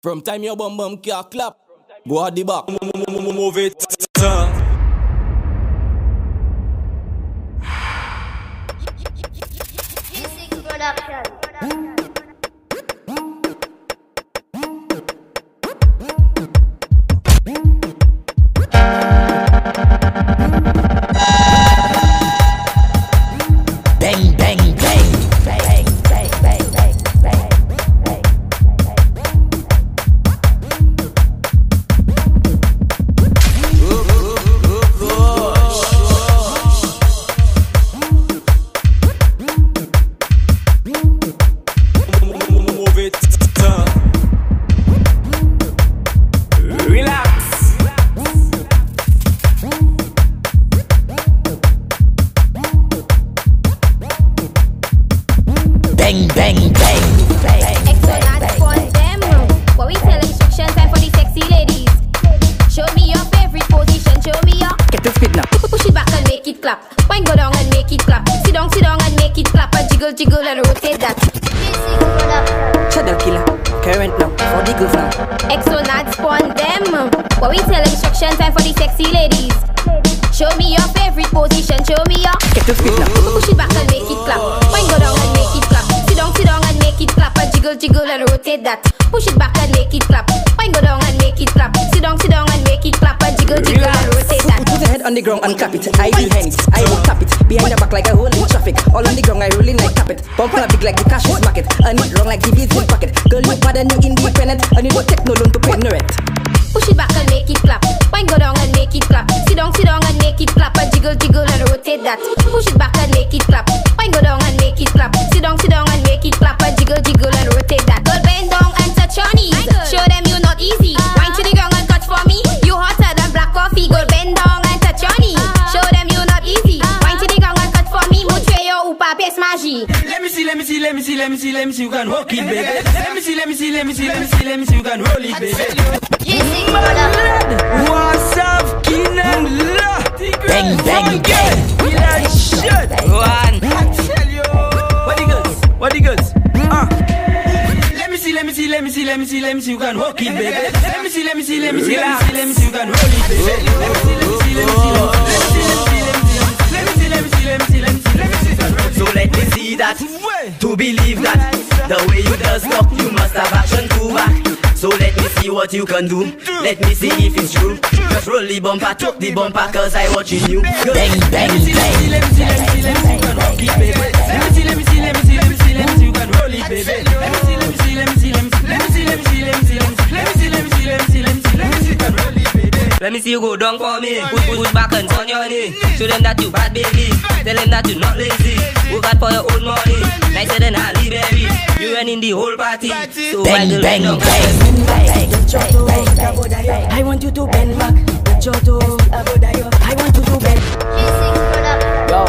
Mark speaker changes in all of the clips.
Speaker 1: From time your bum bum can clap, go at the back.
Speaker 2: Move it.
Speaker 3: And clap.
Speaker 4: I. I will tap it. Behind the back like a hole in traffic. All on the ground, I rolling like carpet. Bump on a big like the cash market. And it wrong like the beats in pocket. Girl, you bad and you independent. And you don't loan to pay no rent.
Speaker 3: Push it back and make it clap. Wine go down and make it clap. Sit down, sit down and make it clap. And jiggle, jiggle and rotate that. Push it back and make it clap. Wine go down and make it clap. Sit down, sit down and make it clap. And jiggle, jiggle and rotate that. Girl, bend down and touch your knees. Show them you're not easy. Pes.
Speaker 2: Let me see, let me see, let me see, let me see, let me see you can walk it, baby. Let me see, let me see, let me see, let me see, let me see you can roll it, baby. What's up, La?
Speaker 1: Bang bang bang.
Speaker 2: Like shit. One. I tell you. What the girls? What the girls? Uh. Let me see, let me see, let me see, let me see, let me see you can walk it, baby. Let me see, let me see, let me see, let me see, let me see you can roll it, baby. Let me see, let me see, let me see, let me see, let me see, let
Speaker 5: so let me see that To believe that The way you does talk You must have action to back So let me see what you can do Let me see if it's true Just roll the bumper Talk the bumper Cause I watching you Bang
Speaker 1: bang bang
Speaker 2: Let me see,
Speaker 1: let me see,
Speaker 2: let me see Let me see, let me see, let me see, let me see, let me see, let me see You can roll it, baby Let me see, let me see, let me see, let me see Let me see, let me see, let me see, let me see Let me see, let me see, let me see, let me see Let me see, let me see, let me see, let me see Let me see, let me see, let You can roll it, baby
Speaker 5: let me see you go down for me Put, put, put back and on your knee Show them that you bad baby Tell them that you not lazy Work hard for your own money Nicer than Halle Berry You running the whole party So
Speaker 1: Bang
Speaker 5: why
Speaker 1: bang
Speaker 5: the
Speaker 1: bang.
Speaker 4: I want you to bend back. Touch your toe. I want you to bend.
Speaker 3: Music production.
Speaker 6: Yo,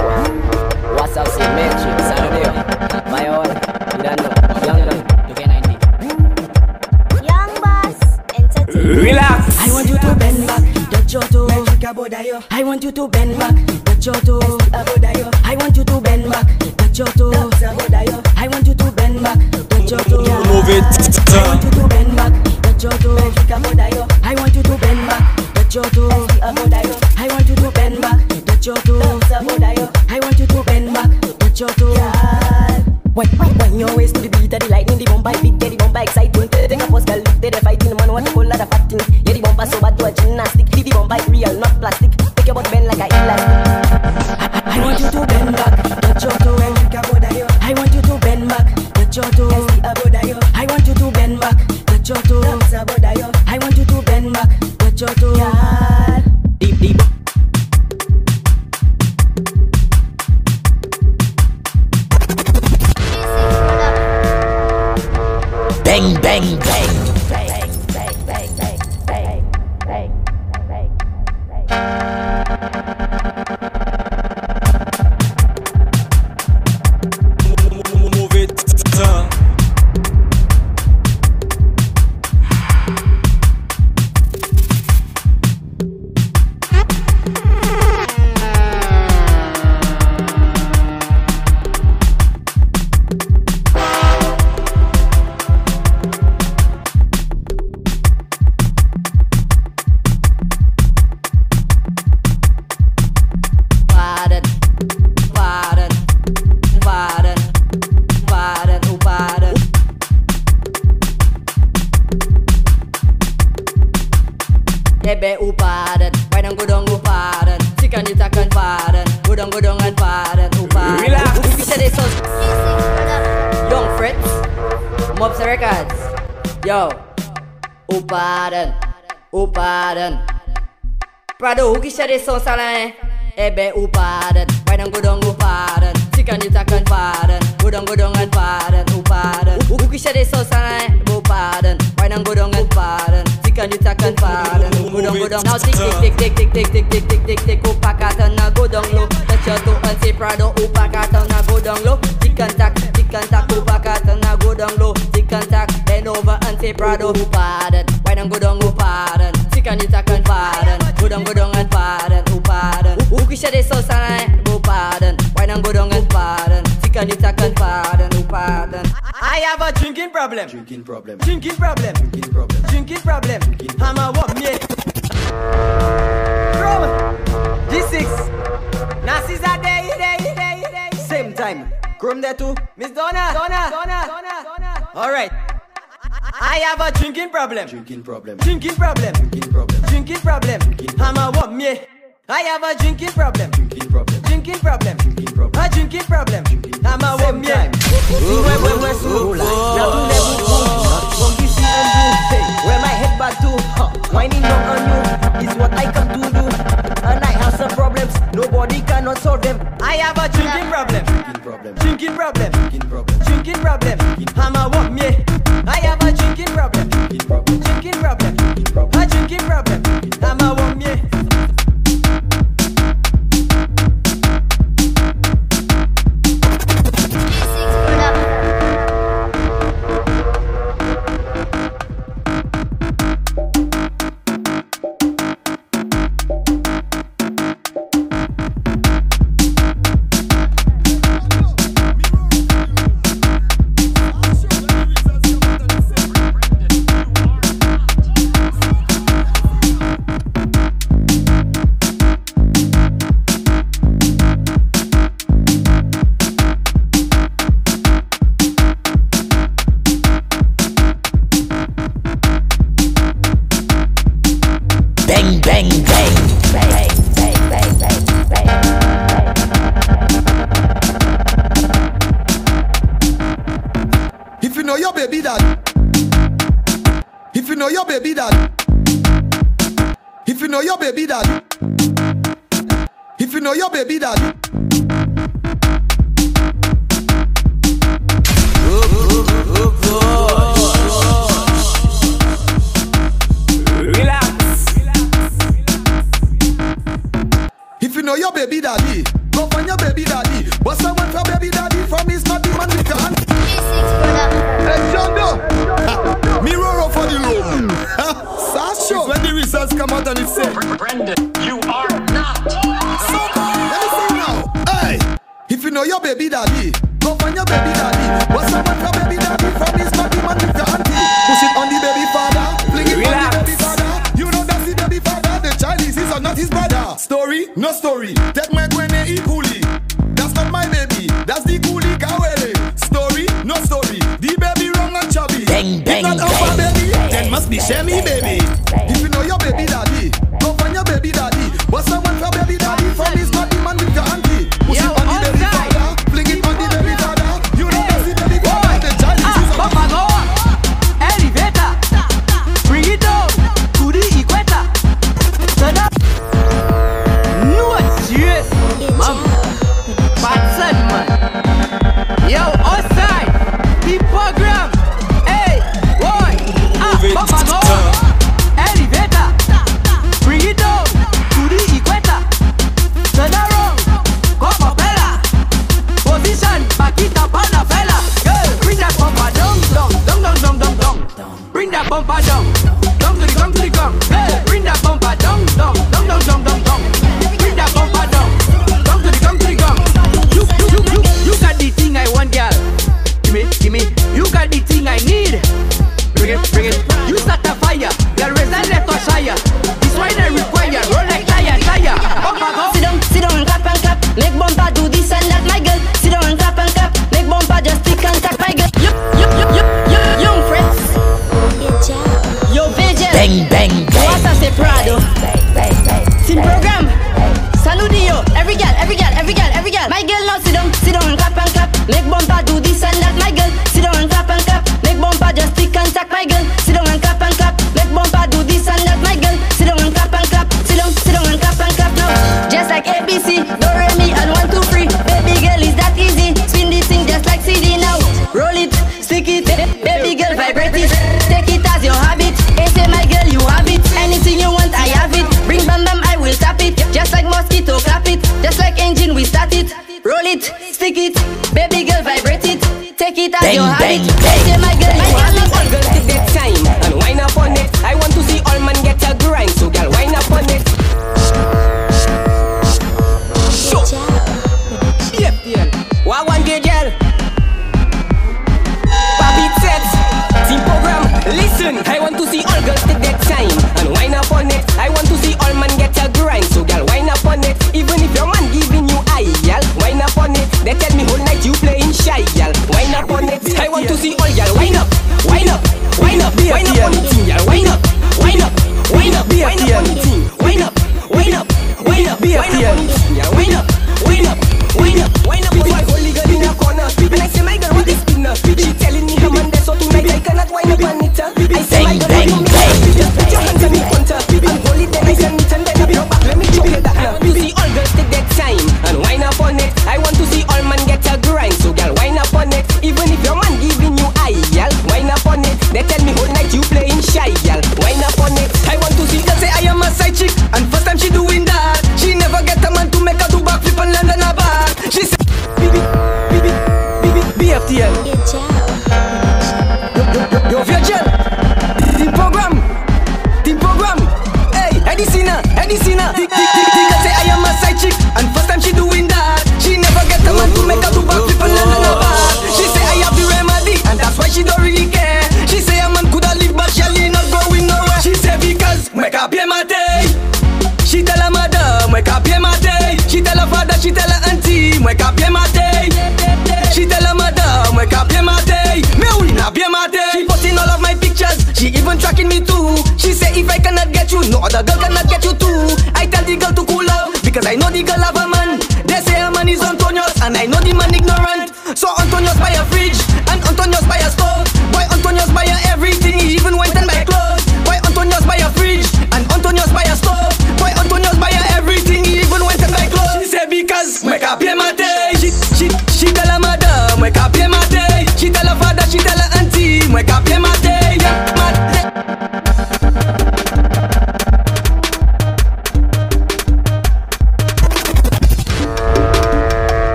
Speaker 6: what's up, see
Speaker 4: back. Touch your toe. I want you to bend back. Touch your toe. I want you to bend back. Touch your toe. I want you to bend back. Touch your toe.
Speaker 2: Move it.
Speaker 4: I want you to bend back, touch your toe. I want you to bend back, touch your toe. I want you to bend back, touch your toe. I want you to bend back, touch your toe. When, when, when your waist to the beat of the lightning, the bumper beat, yeah, the bumper exciting. Take a pause, girl, they the fighting, man, what you call that a fat thing. Yeah, the bumper so bad to a gymnastic bite real, not plastic.
Speaker 6: Upaden Chicken you taken pardon Go down go down and pardon Upaden Who who said they so salin Upaden Why don't go down and pardon Chicken you taken pardon Go down go down Now tick tick tick tick tick tick tick tick tick tick Upakatan now go down low Touch your toe and say Prado Upakatan now go down low Tick and tack tick and tack Upakatan now go down low Tick and tack Bend over say Prado Upaden
Speaker 7: Drinking problem.
Speaker 8: Drinking problem.
Speaker 7: Drinking problem.
Speaker 8: Drinking problem.
Speaker 7: I'm a what me? From G6. Nazis are there, there, there, there. Same time. Chrome there too. Miss Donna. Donna. Donna. Donna. Donna. All right. I have a drinking problem.
Speaker 8: Drinking problem.
Speaker 7: Drinking problem.
Speaker 8: Drinking problem.
Speaker 7: Drinking problem. I'm a what me? I have a drinking problem.
Speaker 8: Drinking problem.
Speaker 7: Drinking problem.
Speaker 8: Drinking problem.
Speaker 7: A drinking problem. I'm a what me? See where where where so Now to level two. From DC and do. Where my head back to? Huh. Whining down on you is what I come to do. And I have some problems. Nobody cannot solve them. I have a drinking problem.
Speaker 8: Drinking problem.
Speaker 7: Drinking problem.
Speaker 8: Drinking problem.
Speaker 7: Drinking problem. I'm a what me? I have a drinking problem.
Speaker 8: Drinking problem.
Speaker 7: Drinking problem.
Speaker 8: Drinking problem.
Speaker 7: A drinking problem.
Speaker 9: If you know your baby dad,
Speaker 7: Relax.
Speaker 9: if you know your baby daddy, go find your baby daddy. What's I want for baby daddy from his naughty man with gun? Hey, Shondo, mirror for the room. Sasho, when the results come out and it say.
Speaker 10: Brendan, you are not.
Speaker 9: Let me see now. Hey, if you know your baby daddy, go find your baby daddy. What's up with your baby daddy from his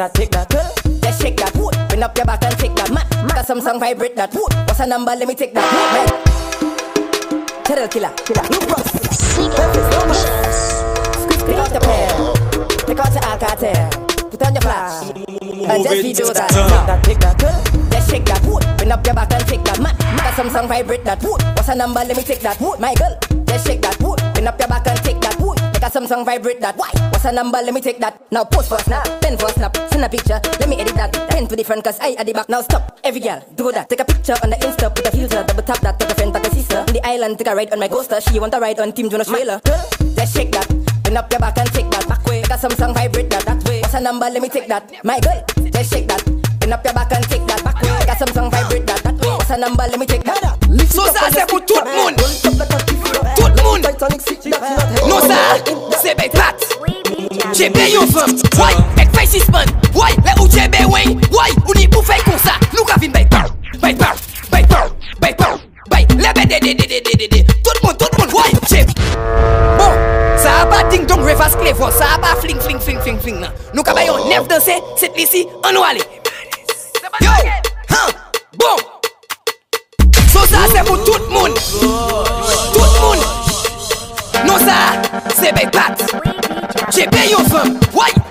Speaker 7: that,
Speaker 11: take that.
Speaker 12: Huh?
Speaker 11: Let's shake that wood. Bend up your back and take that mat. Cause Samsung vibrate that wood. What's a number? Let me take that wood, man. Terror killer, killer. New bros.
Speaker 13: Memphis, no
Speaker 11: more. Take out the pair. Take out the Alcatel. Put on your flash. And just video that.
Speaker 12: That, take that.
Speaker 11: Huh? Let's shake that wood. Bend up your back and take that mat. Cause Samsung vibrate that wood. What's a number? Let me take that wood, my girl. Let's shake that wood. Bend up your back and take that wood. Samsung vibrate that. Why? What's a number? Let me take that. Now post for a snap, pen for a snap, send a picture. Let me edit that. Pen to different cause I at the back. Now stop. Every girl, do that. Take a picture on the Insta, put a filter, double tap that, take a friend, take a sister. In the island, take a ride on my coaster. She want a ride on Team Jonas trailer. Just shake that. Bend up your back and take that. Back way. Take Samsung vibrate that. That way. What's a number? Let me take that. My girl, just shake that. Bend up your back and take that. Back way. Take Samsung vibrate that. That way. What's a number? Let me take that.
Speaker 14: So ça c'est pour tout le monde. Titanic seat that you not Nou sa, sebe pat Jebe yon fam, woy, ek fey sisman Woy, le ou jebe wey, woy, ou ni pou fey konsa Nou ka vin bay par, bay par, bay par, bay par Bay, lebe de de de de de de de Tout moun, tout moun, woy, jebe Bon, sa a ba ding dong revas klevo Sa a ba fling fling fling fling fling nan Nou ka bay yon nef danse, set lisi, an wale Yo, han, bon. So sa se pou tout moun Non ça, c'est bête J'ai payé aux femmes, ouais.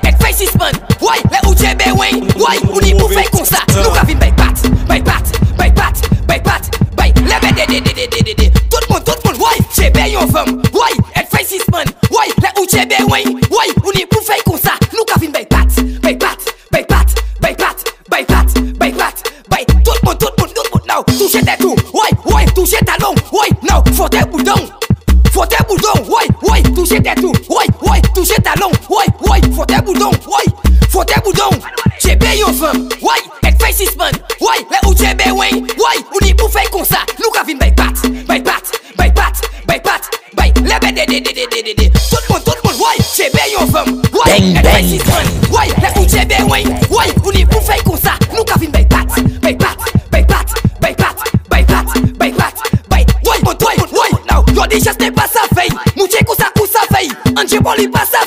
Speaker 14: bay si tron Woy, lef nou chebe woy Woy, ou ni pou fey kon sa Nou ka vin bay pat Bay pat, bay pat, bay pat, bay pat, bay pat Bay, woy, woy, woy Yo di jes ne pa sa fey Nou che kousa kousa fey Anje boli pa sa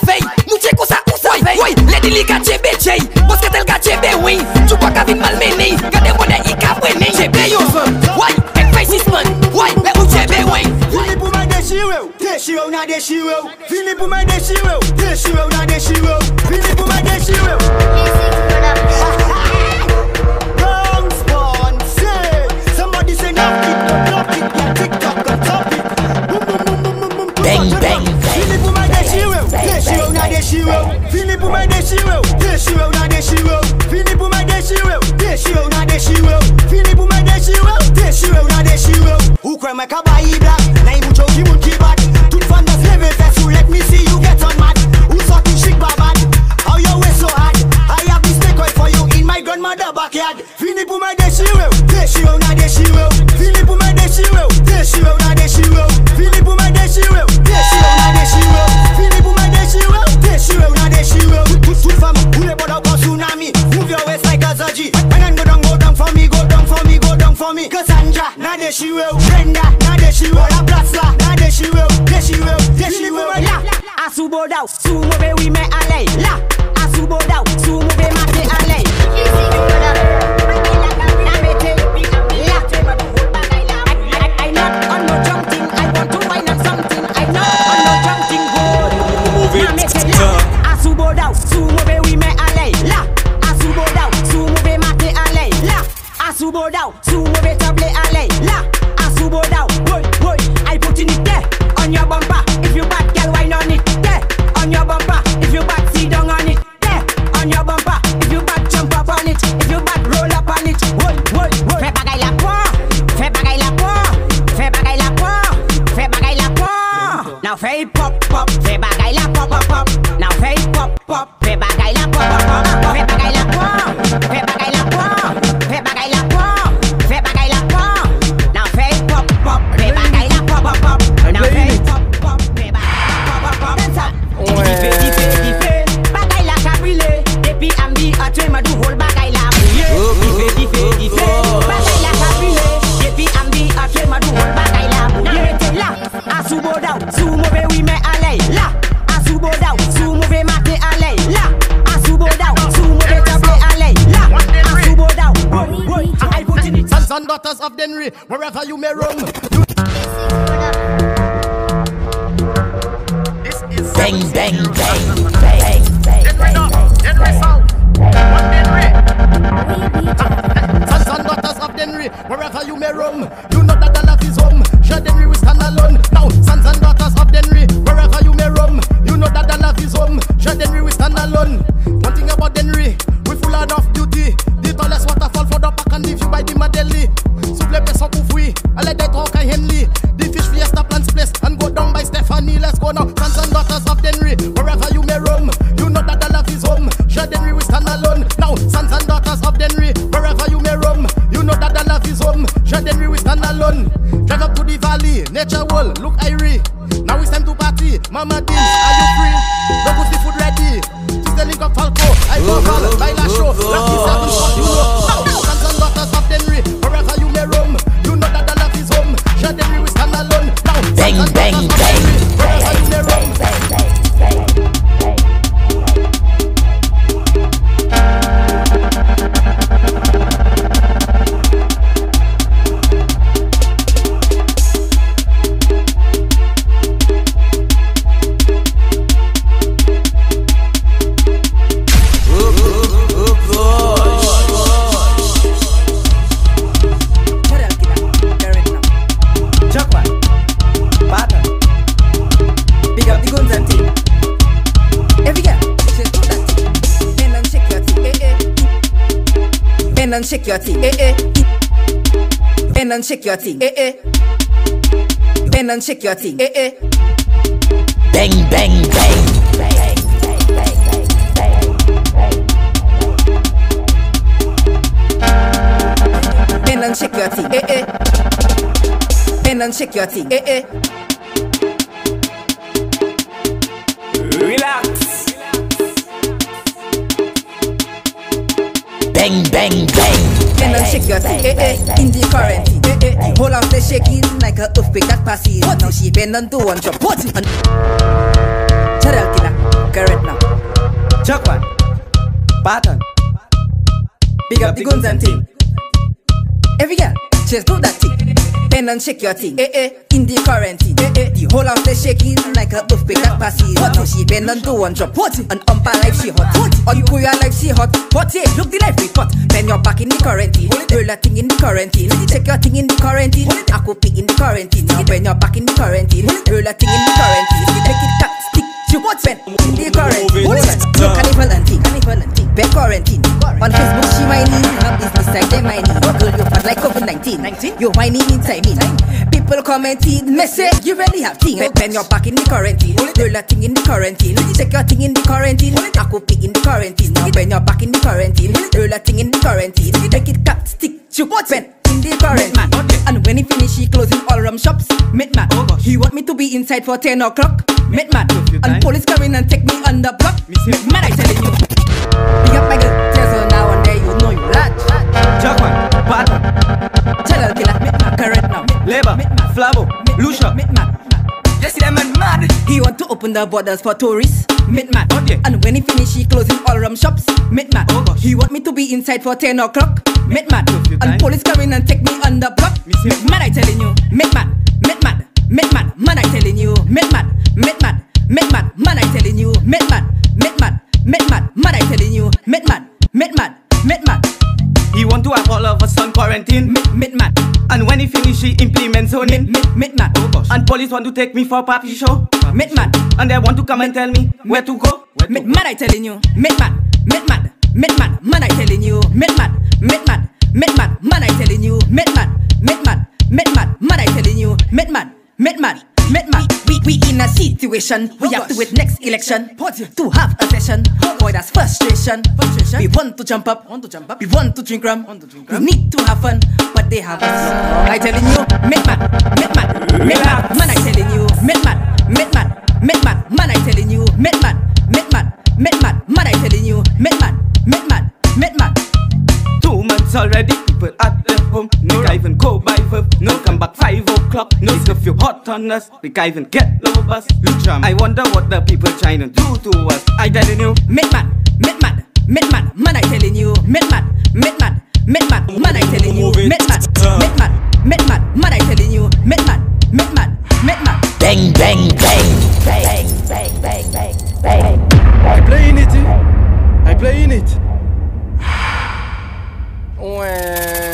Speaker 15: programa é com a Bahia Two sous mauvais table alley. là
Speaker 16: let that
Speaker 11: talk shake your thing, eh eh. Bend and shake your thing, eh eh. Bend and shake your thing, eh eh.
Speaker 1: Bang, bang, bang.
Speaker 11: Bend and shake your thing, eh eh. Bend and shake your thing, eh eh.
Speaker 1: Bang, bang, bang.
Speaker 11: Bend and shake your thing, eh eh. In the quarantine, eh eh. Whole house they shaking like a earthquake that passes. Now she bend and do one drop. What? And Cheryl killer, correct now.
Speaker 2: Jackpot. Pattern.
Speaker 11: Big up the guns and thing. Every girl, just do that thing. Bend and shake your thing, eh eh. In the quarantine, eh eh. The whole house they shaking like a earthquake that passes. Now she bend and do one drop. What? And umpa life she hot. What? On Korea life she hot. What? Yeah, look the life report. Bend your back in the quarantine. Roll a thing in the quarantine. Check your thing in the quarantine. I could pick in the quarantine. Now bend your back in the quarantine. Roll a thing in the quarantine. Make it tap stick. You what? Bend in the quarantine.
Speaker 2: Move it.
Speaker 11: No carnival and thing. Carnival and thing. Bend quarantine. On Facebook she whining. Her business side they whining. Girl you fat like COVID-19. 19? You whining inside me. People commenting. Message you really have thing. Bend your back in the quarantine. Roll a thing in the quarantine. Check your thing in the quarantine. Could pick in the quarantine. Now bend your back in the quarantine. Roll a thing in the quarantine. Make it cut stick. You what? Bend in the quarantine. And when he finish, he closing all rum shops. Met man. He want me to be inside for 10 o'clock. Met man. And police come in and take me on the block. Man, I telling you. Big up my girl. So now and there you know you large.
Speaker 2: Jackpot. Pattern.
Speaker 11: Channel killer. Met man. Correct now.
Speaker 2: Labor. Flavo. Lucia.
Speaker 11: Met man.
Speaker 2: Just see them man mad.
Speaker 11: He want to open the borders for tourists. Met man. And when he finish, he closing all rum shops. Met man. He want me to be inside for 10 o'clock. Met man. And police come in and take me on the block. Man, I telling you. Met man. Met man. Met man. Man, I telling you. Met man. Met man. Met man. Man, I telling you. Met man. Met man. Met man. Man, I telling you. Met man. Met man. Met man.
Speaker 2: He want to have all of us on quarantine.
Speaker 11: Met man.
Speaker 2: And when he finish, he implement zoning.
Speaker 11: Met man.
Speaker 2: And police want to take me for a papi show.
Speaker 11: Met man.
Speaker 2: And they want to come and tell me where to go.
Speaker 11: Met man, I telling you. Met man. Met man. Met man. Man, I telling you. Met man. Met man. Met man. Man, I telling you. Met man. Met man. Met man. Man, I telling you. Met man. Met man. Met man. We we in a situation. We have to wait next election to have a session. Boy, that's frustration. We want to jump up. Want to jump up. We want to drink rum. We need to have fun, but they have us. I telling you. Met man. Met man. Met man. Man, I
Speaker 2: on us. We can't even get low bus. I wonder what the people trying to do to us. I telling you,
Speaker 11: mid man, mid man, mid man, man, I telling you, mid man, mid man, mid man, man, I telling you, mid man, mid man, uh. mid man, man, I telling you, mid man, mid man.
Speaker 1: Bang, bang, bang, bang, bang, bang, bang, bang.
Speaker 9: I playing it. I playing it. When.